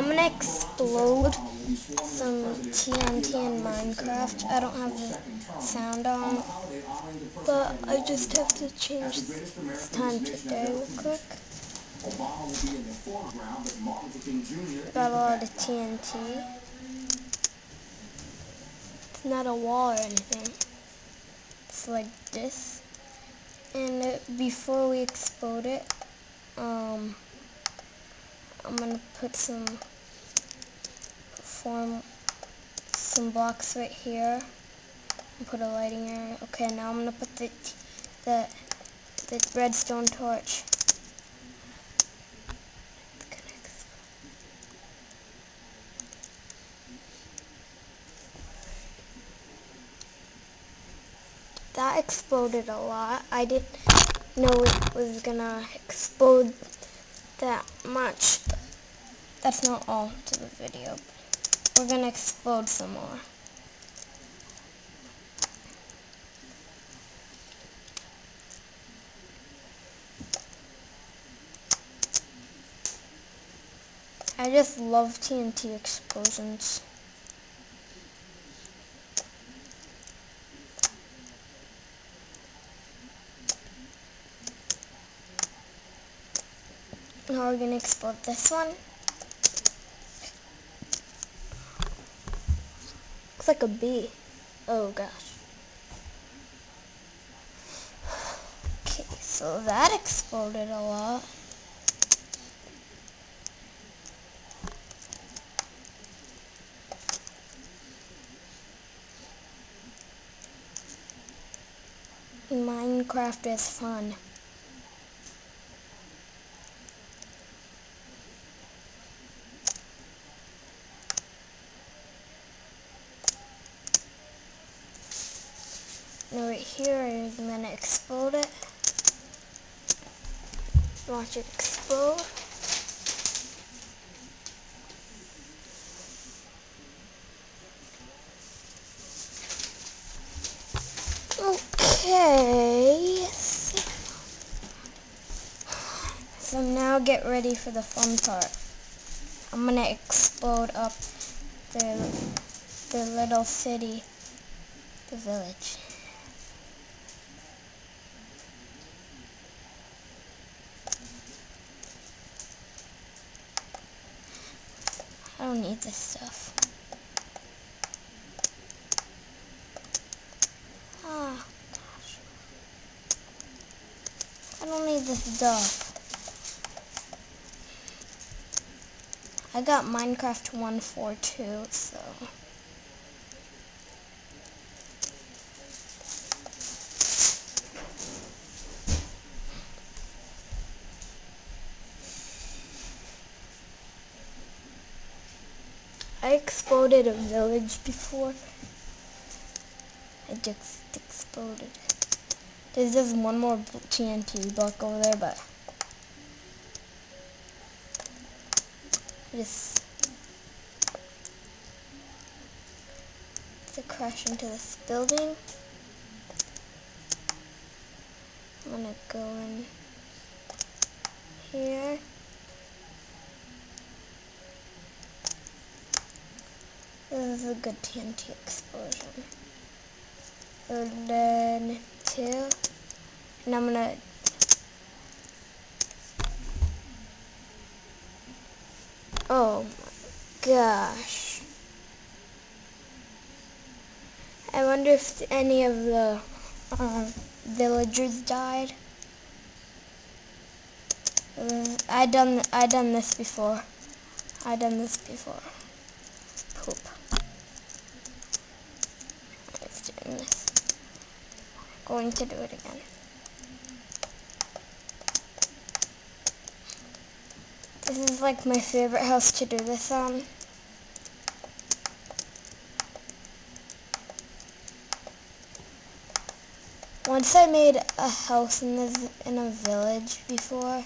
I'm gonna explode some TNT in Minecraft. I don't have the sound on, but I just have to change this time to day real quick. Got a lot of TNT. It's not a wall or anything. It's like this. And uh, before we explode it, um, I'm gonna put some form some blocks right here and put a lighting area. Okay, now I'm gonna put the the the redstone torch. That exploded a lot. I didn't know it was gonna explode that much. That's not all to the video. We're going to explode some more. I just love TNT explosions. Now we're to explode this one. Like a bee. Oh gosh. Okay, so that exploded a lot. Minecraft is fun. Now right here, I'm going to explode it. Watch it explode. Okay. So now get ready for the fun part. I'm to explode up the, the little city, the village. I don't need this stuff. Ah, gosh. I don't need this stuff. I got Minecraft 142, so... I exploded a village before. I just exploded. There's just one more TNT block over there, but just to crash into this building. I'm gonna go in here. This is a good TNT explosion. And then two. And I'm gonna Oh my gosh. I wonder if any of the um, villagers died. Uh, I done I done this before. I done this before. Poop. This. Going to do it again. This is like my favorite house to do this on. Once I made a house in in a village before,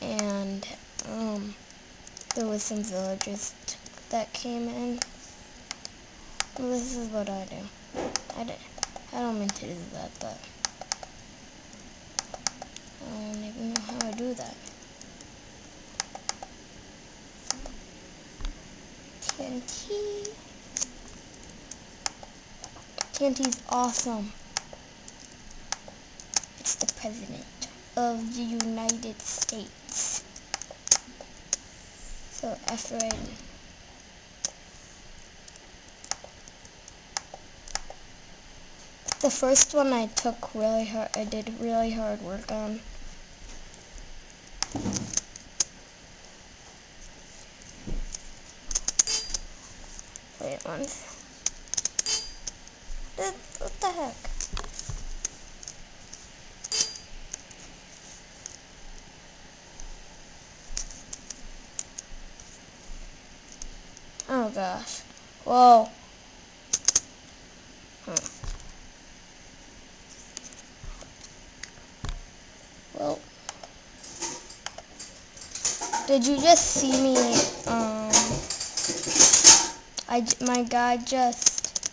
and um, there was some villagers that came in. This is what I do. I, did, I don't mean to do that, but I don't even know how I do that. TNT. TNT's awesome. It's the president of the United States. So after I the first one I took really hard I did really hard work on. Wait one. What the heck? Oh gosh. Whoa. Hmm. Did you just see me, um, I, my guy just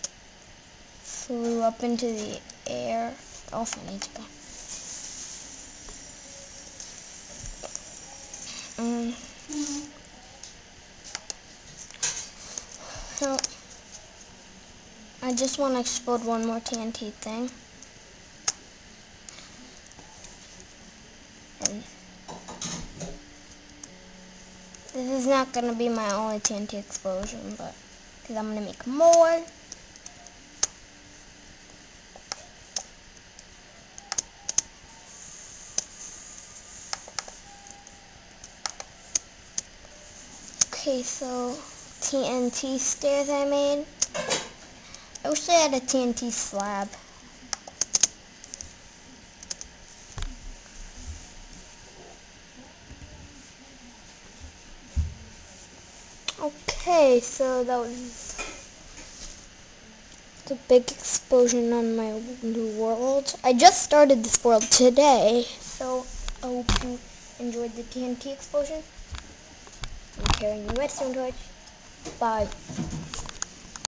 flew up into the air. Also need to go. Um, So, I just want to explode one more TNT thing. And this is not going to be my only TNT explosion, but because I'm going to make more. Okay, so TNT stairs I made. I wish I had a TNT slab. Okay, so that was the big explosion on my new world. I just started this world today, so I hope you enjoyed the TNT explosion. I'm carrying the redstone torch. Bye.